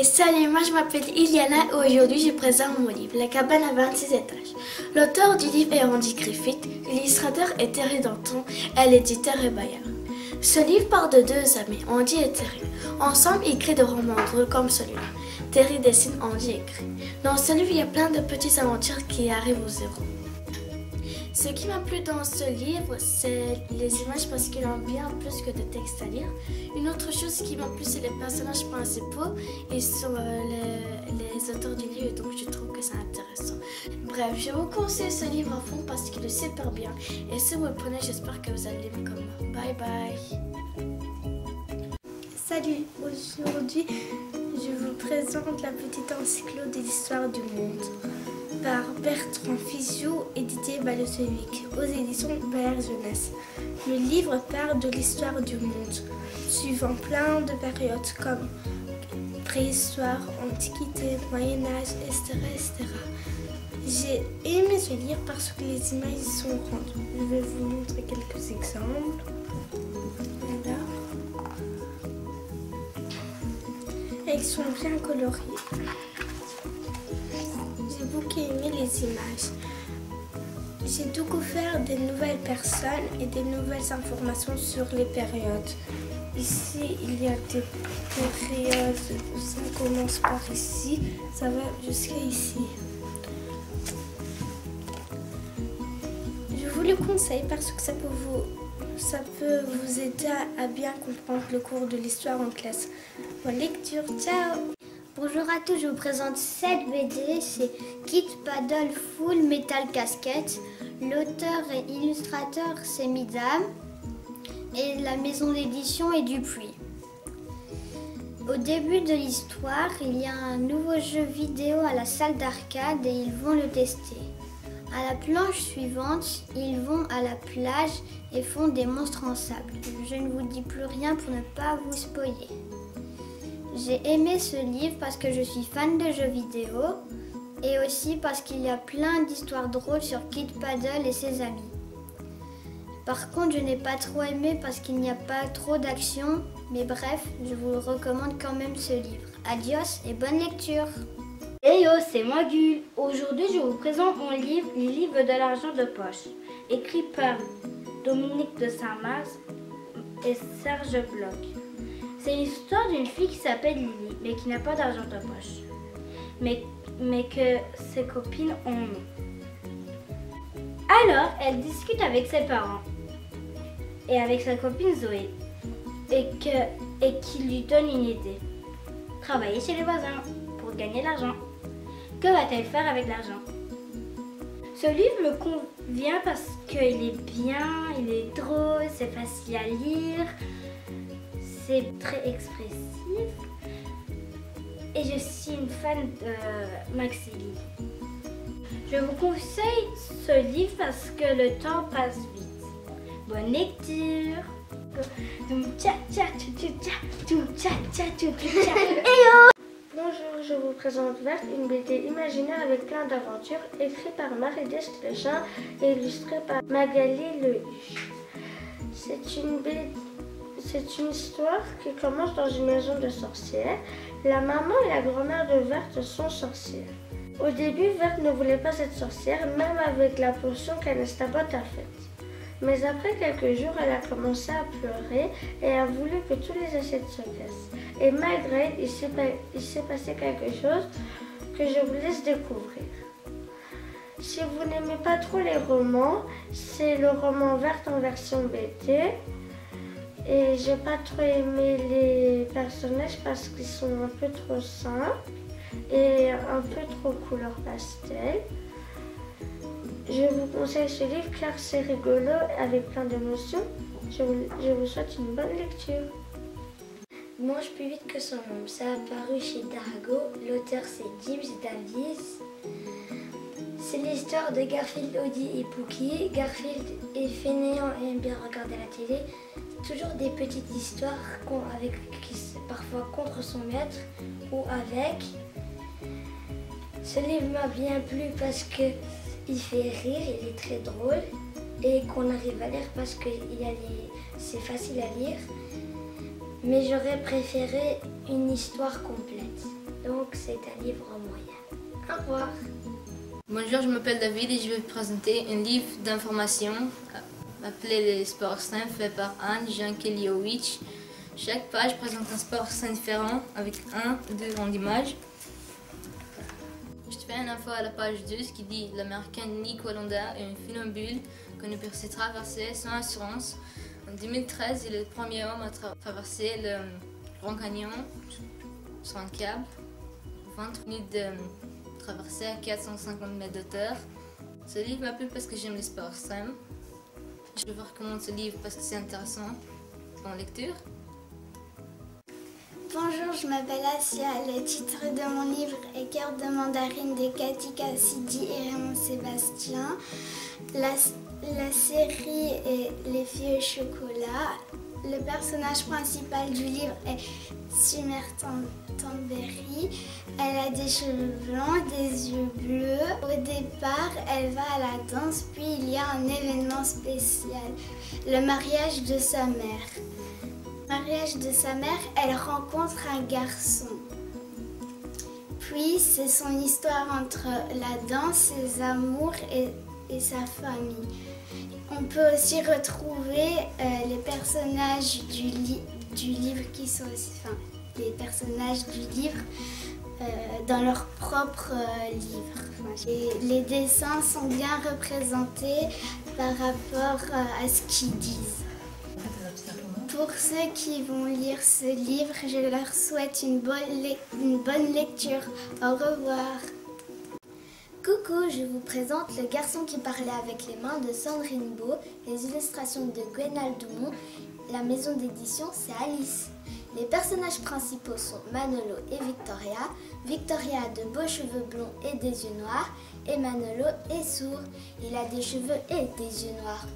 Et salut, moi je m'appelle Iliana et aujourd'hui je présente mon livre La cabane à 26 étages. L'auteur du livre est Andy Griffith, l'illustrateur est Terry Danton et l'éditeur est Bayard. Ce livre parle de deux amis, Andy et Terry. Ensemble, ils créent des romans drôles comme celui-là. Terry dessine, Andy écrit. Dans ce livre, il y a plein de petites aventures qui arrivent au zéro. Ce qui m'a plu dans ce livre, c'est les images parce qu'il en bien plus que de textes à lire. Une autre chose qui m'a plu, c'est les personnages principaux. Ils sont euh, les, auteurs du livre, donc je trouve que c'est intéressant. Bref, je vous conseille ce livre à fond parce qu'il est super bien. Et si vous le prenez, j'espère que vous allez l'aimer comme moi. Bye bye Salut, aujourd'hui je vous présente la petite encyclo de l'histoire du monde par Bertrand Fizio, édité par le aux éditions Bayard Jeunesse. Le livre parle de l'histoire du monde, suivant plein de périodes comme préhistoire, antiquité, Moyen-Âge, etc. J'ai aimé ce livre parce que les images sont grandes. Je vais vous montrer quelques exemples. Voilà. Elles sont bien coloriées images. J'ai découvert des nouvelles personnes et des nouvelles informations sur les périodes. Ici, il y a des périodes, ça commence par ici, ça va jusqu'à ici. Je vous le conseille parce que ça peut vous, ça peut vous aider à bien comprendre le cours de l'histoire en classe. Bonne lecture, ciao Bonjour à tous, je vous présente cette BD, c'est Kit Paddle Full Metal Casquette. L'auteur et illustrateur c'est Midam et la maison d'édition est Dupuis. Au début de l'histoire, il y a un nouveau jeu vidéo à la salle d'arcade et ils vont le tester. À la planche suivante, ils vont à la plage et font des monstres en sable. Je ne vous dis plus rien pour ne pas vous spoiler. J'ai aimé ce livre parce que je suis fan de jeux vidéo et aussi parce qu'il y a plein d'histoires drôles sur Kid Paddle et ses amis. Par contre, je n'ai pas trop aimé parce qu'il n'y a pas trop d'action, mais bref, je vous recommande quand même ce livre. Adios et bonne lecture Hey yo, c'est moi. Aujourd'hui, je vous présente mon livre Les livres de l'argent de poche, écrit par Dominique de Saint-Mars et Serge Bloch. C'est l'histoire d'une fille qui s'appelle Lily, mais qui n'a pas d'argent de poche. Mais, que ses copines ont. Alors, elle discute avec ses parents et avec sa copine Zoé et, que, qui lui donne une idée. Travailler chez les voisins pour gagner l'argent. Que va-t-elle faire avec l'argent? Ce livre me convient parce qu'il est bien, il est drôle, c'est facile à lire, c'est très expressif. Et je suis une fan de Maxi Je vous conseille ce livre parce que le temps passe vite. Bonne lecture Bonjour, je vous présente Verte, une BD imaginaire avec plein d'aventures, écrite par Marie-Dès et illustrée par Magali Le C'est une BD c'est une histoire qui commence dans une maison de sorcières. La maman et la grand-mère de Verte sont sorcières. Au début, Verte ne voulait pas être sorcière, même avec la potion qu'Anastabot a faite. Mais après quelques jours, elle a commencé à pleurer et a voulu que tous les assiettes se cassent. Et malgré, il s'est passé quelque chose que je vous laisse découvrir. Si vous n'aimez pas trop les romans, c'est le roman Verte en version BT. Et j'ai pas trop aimé les personnages parce qu'ils sont un peu trop simples et un peu trop couleur pastel. Je vous conseille ce livre car c'est rigolo avec plein d'émotions. Je vous, souhaite une bonne lecture. Mange plus vite que son ombre. Ça a paru chez Dargo. L'auteur c'est James Davis. C'est l'histoire de Garfield, Audi et Pookie. Garfield est fainéant et aime bien regarder la télé. Toujours des petites histoires avec, qui, parfois contre son maître ou avec. Ce livre m'a bien plu parce qu'il fait rire, il est très drôle et qu'on arrive à lire parce que c'est facile à lire. Mais j'aurais préféré une histoire complète. donc c'est un livre moyen. Au revoir. Bonjour, je m'appelle David et je vais vous présenter un livre d'information appelé Les sports sains fait par Anne Jankeliowicz. Chaque page présente un sport sain différent avec un ou deux grandes images. Je te fais une info à la page 12 qui dit l'américain Nick Wallenda est une funambule que ne peut se traverser sans assurance. En 2013, il est le premier homme à traverser le Grand Canyon sur un câble. 20 minutes de traverser à 450 mètres d'auteur. Ce livre m'a plu parce que j'aime les sports sains. Je vous recommande ce livre parce que c'est intéressant en lecture. Bonjour, je m'appelle Asia. Le titre de mon livre est Cœur de mandarine de Cathy Cassidy et Raymond Sébastien. La, série est Les filles au chocolat. Le personnage principal du livre est Sumer Tamberi. Elle a des cheveux blancs, des yeux bleus. Au départ, elle va à la danse, puis il y a un événement spécial, le mariage de sa mère. Mariage de sa mère, elle rencontre un garçon. Puis c'est son histoire entre la danse, ses amours et, sa famille. On peut aussi retrouver euh, les personnages du, livre qui sont aussi, enfin, les personnages du livre euh, dans leur propre euh, livre. Les dessins sont bien représentés par rapport à ce qu'ils disent. Pour ceux qui vont lire ce livre, je leur souhaite une bonne, une bonne lecture. Au revoir. Coucou, je vous présente Le garçon qui parlait avec les mains de Sandrine Beau, les illustrations de Gwenal Dumont. La maison d'édition, c'est Alice. Les personnages principaux sont Manolo et Victoria. Victoria a de beaux cheveux blonds et des yeux noirs, et Manolo est sourd. Il a des cheveux et des yeux noirs.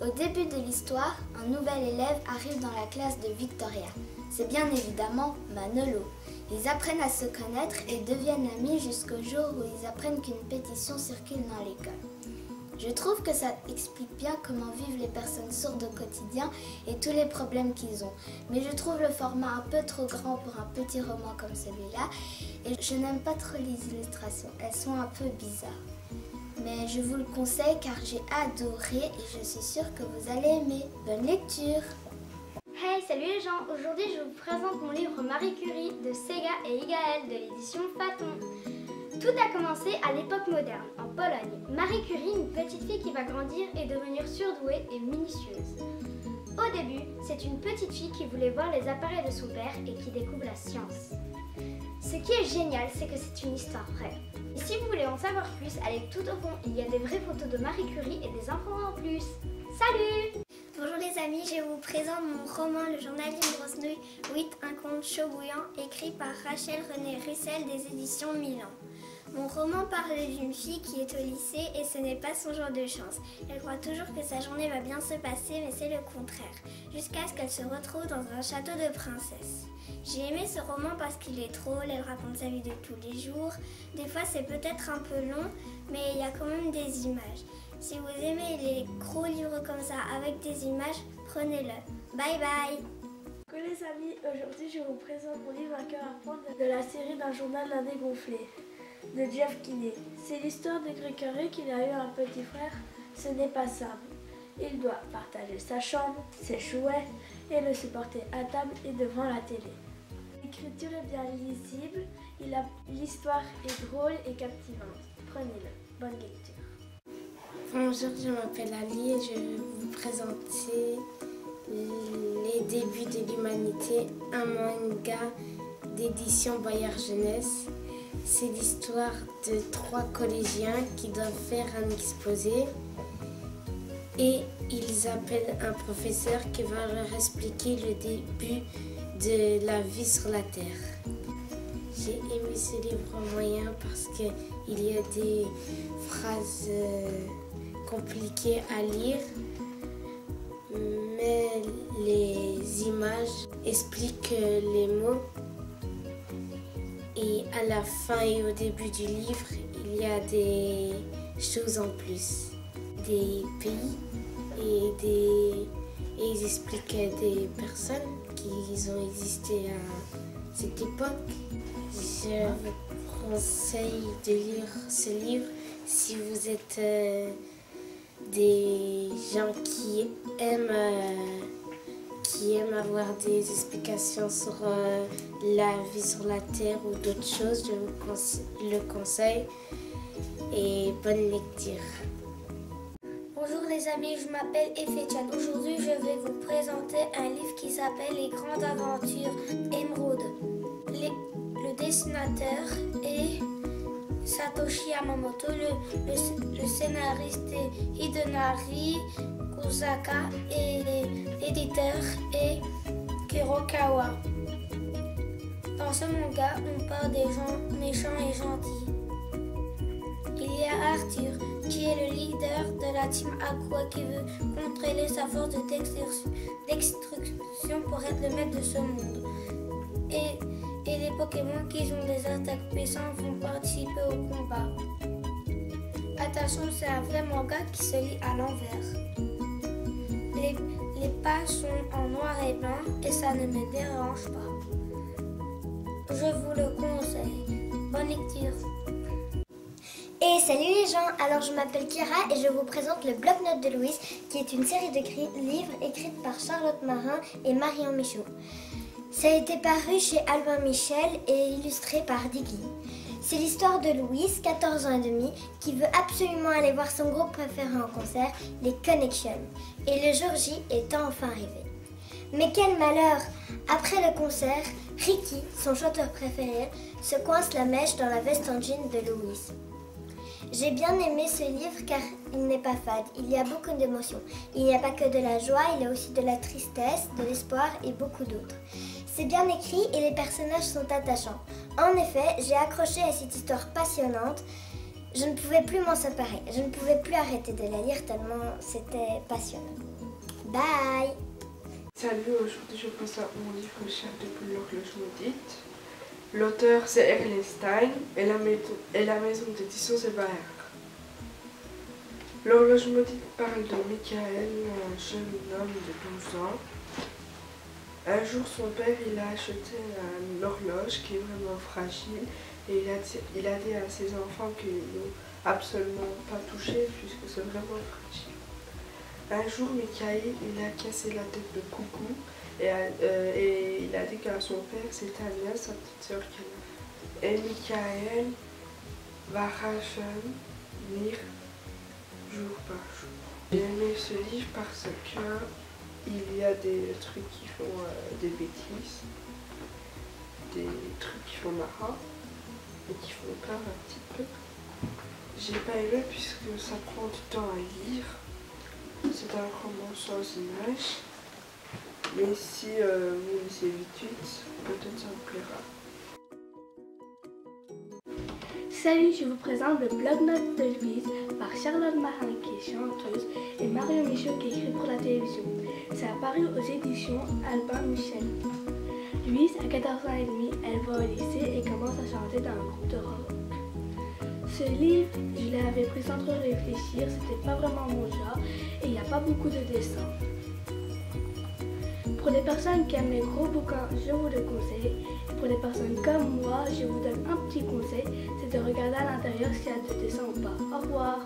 Au début de l'histoire, un nouvel élève arrive dans la classe de Victoria. C'est bien évidemment Manolo. Ils apprennent à se connaître et deviennent amis jusqu'au jour où ils apprennent qu'une pétition circule dans l'école. Je trouve que ça explique bien comment vivent les personnes sourdes au quotidien et tous les problèmes qu'ils ont. Mais je trouve le format un peu trop grand pour un petit roman comme celui-là et je n'aime pas trop les illustrations, elles sont un peu bizarres. Mais je vous le conseille car j'ai adoré et je suis sûre que vous allez aimer. Bonne lecture Hey, salut les gens Aujourd'hui, je vous présente mon livre Marie Curie de Sega et Igaël de l'édition Faton. Tout a commencé à l'époque moderne, en Pologne. Marie Curie, une petite fille qui va grandir et devenir surdouée et minutieuse. Au début, c'est une petite fille qui voulait voir les appareils de son père et qui découvre la science. Ce qui est génial, c'est que c'est une histoire vraie. Et si vous voulez en savoir plus, allez tout au fond, il y a des vraies photos de Marie Curie et des infos en plus. Salut Bonjour les amis, je vous présente mon roman Le journal d'une grosse nouille, 8, un conte chaud bouillant, écrit par Rachel René Russell des éditions Milan. Mon roman parle d'une fille qui est au lycée et ce n'est pas son jour de chance. Elle croit toujours que sa journée va bien se passer mais c'est le contraire, jusqu'à ce qu'elle se retrouve dans un château de princesse. J'ai aimé ce roman parce qu'il est drôle, elle raconte sa vie de tous les jours. Des fois c'est peut-être un peu long mais il y a quand même des images. Si vous aimez les gros livres comme ça avec des images, prenez-le. Bye bye Coucou les amis, aujourd'hui je vous présente mon livre à cœur à prendre de la série d'un journal l'année gonflé de Jeff Kinney. C'est l'histoire de Grégory qu'il a eu un petit frère. Ce n'est pas simple. Il doit partager sa chambre, ses jouets et le supporter à table et devant la télé. L'écriture est bien lisible, l'histoire est drôle et captivante. Prenez-le. Bonne lecture. Bonjour, je m'appelle Ali et je vais vous présenter Les débuts de l'humanité, un manga d'édition Bayard Jeunesse. C'est l'histoire de trois collégiens qui doivent faire un exposé et ils appellent un professeur qui va leur expliquer le début de la vie sur la Terre. J'ai aimé ce livre moyen parce qu'il y a des phrases euh, compliquées à lire, mais les images expliquent les mots et à la fin et au début du livre, il y a des choses en plus, des pays et, des, ils expliquent des personnes qui ont existé cette époque. Je vous conseille de lire ce livre si vous êtes euh, des gens qui aiment, euh, qui aiment avoir des explications sur euh, la vie sur la Terre ou d'autres choses. Je vous le conseille et bonne lecture. Bonjour les amis, je m'appelle Efetian. Aujourd'hui, je vais vous présenter un livre qui s'appelle Les Grandes Aventures Émeraude. le dessinateur est Satoshi Yamamoto, le, scénariste Hidenari Kusaka et l'éditeur est Kurokawa. Dans ce manga, on parle des gens méchants et gentils. Il y a Arthur, qui est le leader de la team Aqua qui veut contrôler sa force d'extruction pour être le maître de ce monde. Et les Pokémon qui ont des attaques puissantes vont participer au combat. Attention, c'est un vrai manga qui se lit à l'envers. Les, les pages sont en noir et blanc et ça ne me dérange pas. Je vous le conseille. Bonne lecture. Et salut les gens, alors je m'appelle Kira et je vous présente le bloc-notes de Louise qui est une série de livres écrites par Charlotte Marin et Marion Michaud. Ça a été paru chez Albin Michel et illustré par Diggy. C'est l'histoire de Louise, 14 ans et demi, qui veut absolument aller voir son groupe préféré en concert, les Connections. Et le jour J est enfin arrivé. Mais quel malheur Après le concert, Ricky, son chanteur préféré, se coince la mèche dans la veste en jean de Louise. J'ai bien aimé ce livre car il n'est pas fade, il y a beaucoup d'émotions. Il n'y a pas que de la joie, il y a aussi de la tristesse, de l'espoir et beaucoup d'autres. C'est bien écrit et les personnages sont attachants. En effet, j'ai accroché à cette histoire passionnante. Je ne pouvais plus m'en séparer, je ne pouvais plus arrêter de la lire tellement c'était passionnant. Bye Salut, aujourd'hui je présente mon livre Chef de l'horloge maudite. L'auteur c'est Erlenstein et la, et la maison d'édition c'est Baer. L'horloge maudite parle de Michael, un jeune homme de 12 ans. Un jour son père il a acheté une horloge qui est vraiment fragile et il a, a dit à ses enfants qu'ils n'ont absolument pas touché puisque c'est vraiment fragile. Un jour Michael il a cassé la tête de Coucou euh, et, il a dit qu'à son père, c'est Tania, sa petite soeur qui Et Michael va rajeunir jour par jour. J'ai aimé ce livre parce que il y a des trucs qui font euh, des bêtises, des trucs qui font marrant et qui font peur un petit peu. J'ai pas aimé puisque ça prend du temps à lire. C'est un roman sans images. Mais si euh, vous laissez vite peut-être ça vous plaira. Salut, je vous présente le blog note de Louise par Charlotte Marin qui est chanteuse et Mario Michaud qui écrit pour la télévision. C'est apparu aux éditions Albin Michel. Louise a 14 ans et demi, elle va au lycée et commence à chanter dans un groupe de rock. Ce livre, je l'avais pris sans trop réfléchir, c'était pas vraiment mon genre et il n'y a pas beaucoup de dessins. Pour les personnes qui aiment les gros bouquins, je vous le conseille. Pour les personnes comme moi, je vous donne un petit conseil, c'est de regarder à l'intérieur s'il y a des dessins ou pas. Au revoir